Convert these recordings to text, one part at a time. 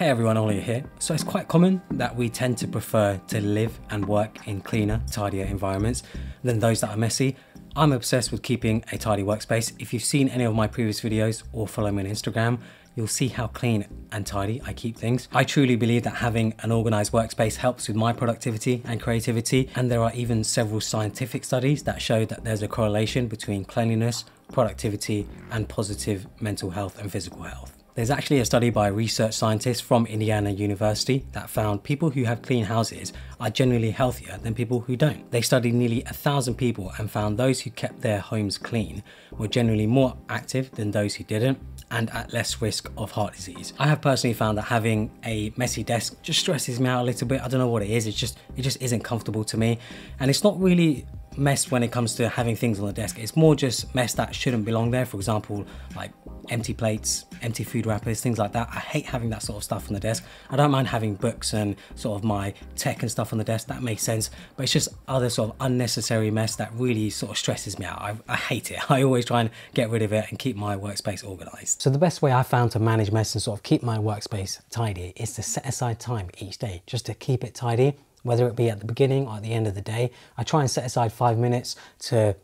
Hey everyone, Ollie here. So it's quite common that we tend to prefer to live and work in cleaner, tidier environments than those that are messy. I'm obsessed with keeping a tidy workspace. If you've seen any of my previous videos or follow me on Instagram, you'll see how clean and tidy I keep things. I truly believe that having an organized workspace helps with my productivity and creativity. And there are even several scientific studies that show that there's a correlation between cleanliness, productivity, and positive mental health and physical health. There's actually a study by research scientists from Indiana University that found people who have clean houses are generally healthier than people who don't. They studied nearly a thousand people and found those who kept their homes clean were generally more active than those who didn't and at less risk of heart disease. I have personally found that having a messy desk just stresses me out a little bit. I don't know what it is. It's just it just isn't comfortable to me. And it's not really mess when it comes to having things on the desk. It's more just mess that shouldn't belong there. For example, like empty plates, empty food wrappers, things like that. I hate having that sort of stuff on the desk. I don't mind having books and sort of my tech and stuff on the desk. That makes sense. But it's just other sort of unnecessary mess that really sort of stresses me out. I, I hate it. I always try and get rid of it and keep my workspace organized. So the best way I found to manage mess and sort of keep my workspace tidy is to set aside time each day just to keep it tidy whether it be at the beginning or at the end of the day. I try and set aside five minutes to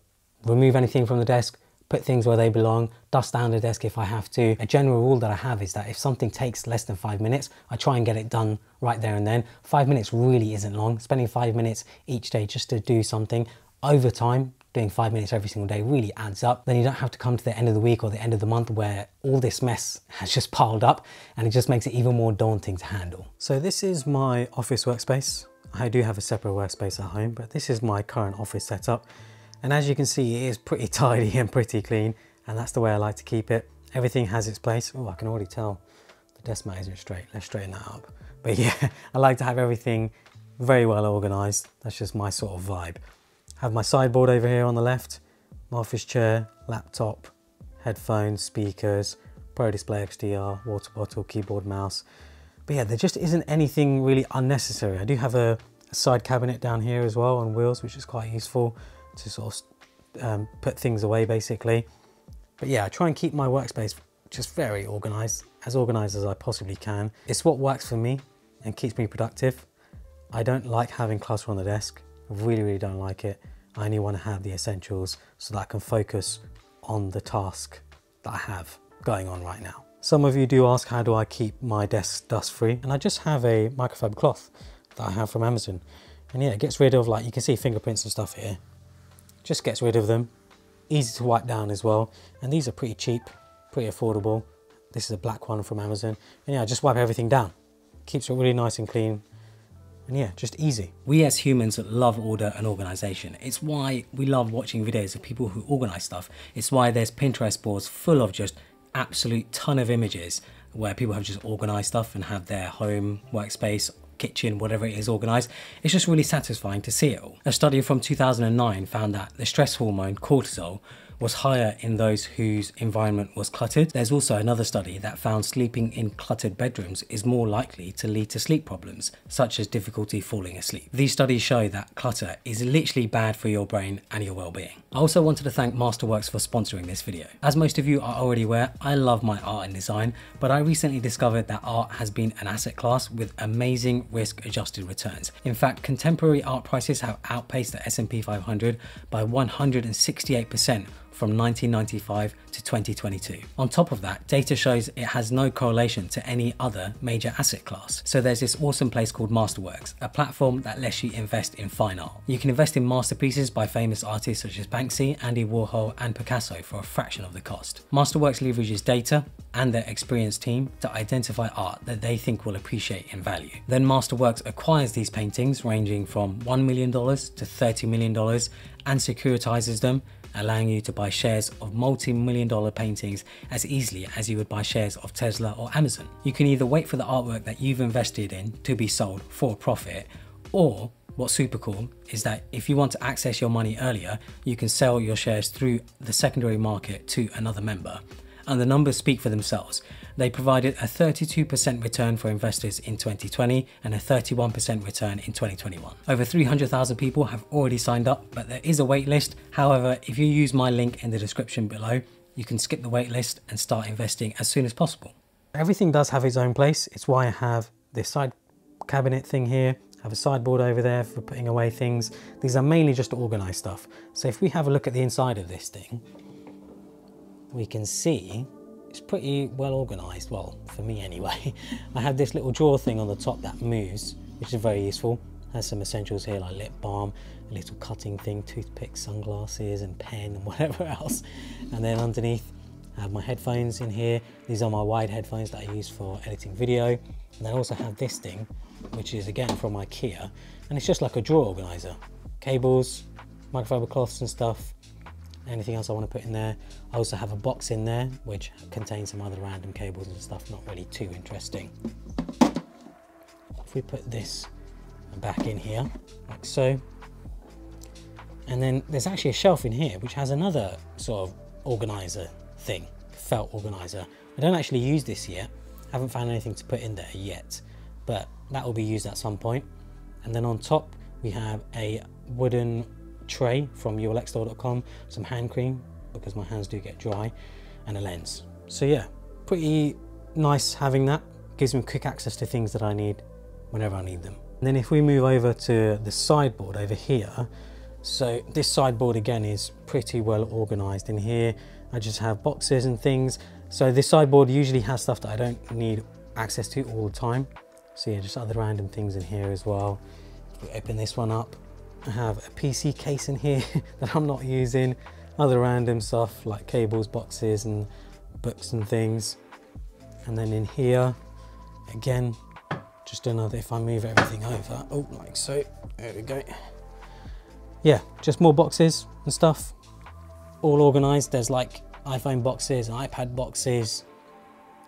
remove anything from the desk, put things where they belong, dust down the desk if I have to. A general rule that I have is that if something takes less than five minutes, I try and get it done right there and then. Five minutes really isn't long. Spending five minutes each day just to do something over time, doing five minutes every single day really adds up. Then you don't have to come to the end of the week or the end of the month where all this mess has just piled up and it just makes it even more daunting to handle. So this is my office workspace. I do have a separate workspace at home, but this is my current office setup. And as you can see, it is pretty tidy and pretty clean, and that's the way I like to keep it. Everything has its place. Oh, I can already tell the desk mat isn't straight. Let's straighten that up. But yeah, I like to have everything very well organized. That's just my sort of vibe. Have my sideboard over here on the left, my office chair, laptop, headphones, speakers, Pro Display XDR, water bottle, keyboard, mouse, but yeah, there just isn't anything really unnecessary. I do have a, a side cabinet down here as well on wheels, which is quite useful to sort of um, put things away basically. But yeah, I try and keep my workspace just very organized, as organized as I possibly can. It's what works for me and keeps me productive. I don't like having clutter on the desk. I really, really don't like it. I only want to have the essentials so that I can focus on the task that I have going on right now. Some of you do ask how do I keep my desk dust free and I just have a microfiber cloth that I have from Amazon. And yeah it gets rid of like you can see fingerprints and stuff here. Just gets rid of them. Easy to wipe down as well. And these are pretty cheap pretty affordable. This is a black one from Amazon. And yeah I just wipe everything down. Keeps it really nice and clean. And yeah, just easy. We as humans love order and organization. It's why we love watching videos of people who organize stuff. It's why there's Pinterest boards full of just absolute ton of images where people have just organized stuff and have their home workspace kitchen, whatever it is organized. It's just really satisfying to see it all. A study from 2009 found that the stress hormone cortisol was higher in those whose environment was cluttered. There's also another study that found sleeping in cluttered bedrooms is more likely to lead to sleep problems, such as difficulty falling asleep. These studies show that clutter is literally bad for your brain and your well-being. I also wanted to thank Masterworks for sponsoring this video. As most of you are already aware, I love my art and design, but I recently discovered that art has been an asset class with amazing risk-adjusted returns. In fact, contemporary art prices have outpaced the S&P 500 by 168% from 1995 to 2022. On top of that, data shows it has no correlation to any other major asset class. So there's this awesome place called Masterworks, a platform that lets you invest in fine art. You can invest in masterpieces by famous artists such as Banksy, Andy Warhol, and Picasso for a fraction of the cost. Masterworks leverages data and their experienced team to identify art that they think will appreciate in value. Then Masterworks acquires these paintings ranging from $1 million to $30 million and securitizes them allowing you to buy shares of multi-million dollar paintings as easily as you would buy shares of Tesla or Amazon. You can either wait for the artwork that you've invested in to be sold for a profit, or what's super cool is that if you want to access your money earlier, you can sell your shares through the secondary market to another member. And the numbers speak for themselves. They provided a 32% return for investors in 2020 and a 31% return in 2021. Over 300,000 people have already signed up, but there is a wait list. However, if you use my link in the description below, you can skip the wait list and start investing as soon as possible. Everything does have its own place. It's why I have this side cabinet thing here, I have a sideboard over there for putting away things. These are mainly just to organize stuff. So if we have a look at the inside of this thing, we can see it's pretty well organized. Well, for me anyway. I have this little drawer thing on the top that moves, which is very useful. Has some essentials here like lip balm, a little cutting thing, toothpicks, sunglasses and pen and whatever else. And then underneath I have my headphones in here. These are my wide headphones that I use for editing video. And I also have this thing, which is again from IKEA. And it's just like a drawer organizer. Cables, microfiber cloths and stuff. Anything else I want to put in there. I also have a box in there, which contains some other random cables and stuff, not really too interesting. If we put this back in here, like so. And then there's actually a shelf in here, which has another sort of organizer thing, felt organizer. I don't actually use this yet. Haven't found anything to put in there yet, but that will be used at some point. And then on top, we have a wooden tray from urlxstore.com, some hand cream because my hands do get dry, and a lens. So yeah, pretty nice having that. Gives me quick access to things that I need whenever I need them. And then if we move over to the sideboard over here, so this sideboard again is pretty well organized in here. I just have boxes and things. So this sideboard usually has stuff that I don't need access to all the time. So yeah, just other random things in here as well. We open this one up. I have a PC case in here that I'm not using. Other random stuff like cables, boxes and books and things. And then in here, again, just another, if I move everything over, oh, like so, there we go. Yeah, just more boxes and stuff, all organized. There's like iPhone boxes, iPad boxes,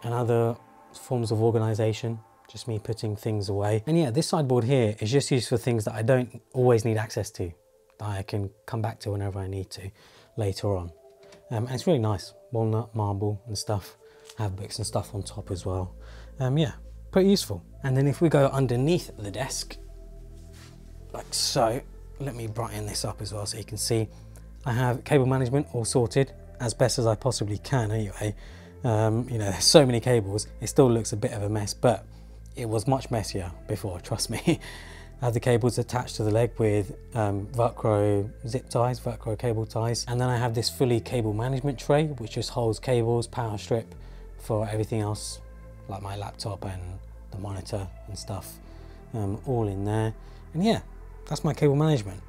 and other forms of organization. Just me putting things away. And yeah, this sideboard here is just used for things that I don't always need access to, that I can come back to whenever I need to later on. Um, and it's really nice, walnut, marble and stuff. I have books and stuff on top as well. Um, yeah, pretty useful. And then if we go underneath the desk, like so, let me brighten this up as well so you can see. I have cable management all sorted as best as I possibly can anyway. Um, you know, there's so many cables, it still looks a bit of a mess, but it was much messier before, trust me. I have the cables attached to the leg with um, Velcro zip ties, Velcro cable ties. And then I have this fully cable management tray, which just holds cables, power strip for everything else, like my laptop and the monitor and stuff, um, all in there. And yeah, that's my cable management.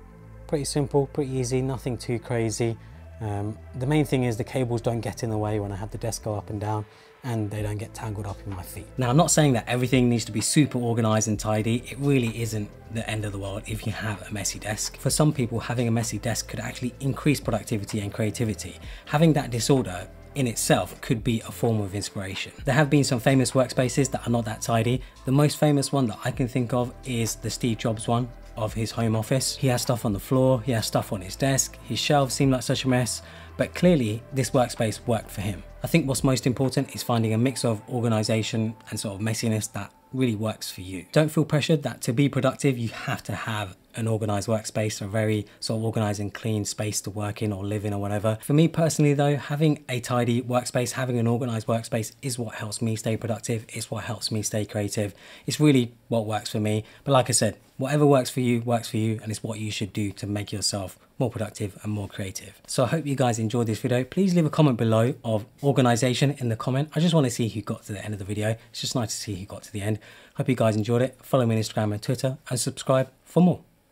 Pretty simple, pretty easy, nothing too crazy. Um, the main thing is the cables don't get in the way when I have the desk go up and down and they don't get tangled up in my feet. Now I'm not saying that everything needs to be super organized and tidy. It really isn't the end of the world if you have a messy desk. For some people having a messy desk could actually increase productivity and creativity. Having that disorder in itself could be a form of inspiration. There have been some famous workspaces that are not that tidy. The most famous one that I can think of is the Steve Jobs one of his home office. He has stuff on the floor, he has stuff on his desk, his shelves seem like such a mess, but clearly this workspace worked for him. I think what's most important is finding a mix of organization and sort of messiness that really works for you. Don't feel pressured that to be productive, you have to have an organized workspace, a very sort of organized and clean space to work in or live in or whatever. For me personally though, having a tidy workspace, having an organized workspace is what helps me stay productive. It's what helps me stay creative. It's really what works for me. But like I said, whatever works for you, works for you, and it's what you should do to make yourself more productive and more creative. So I hope you guys enjoyed this video. Please leave a comment below of organization in the comment. I just want to see who got to the end of the video. It's just nice to see who got to the end. Hope you guys enjoyed it. Follow me on Instagram and Twitter and subscribe for more.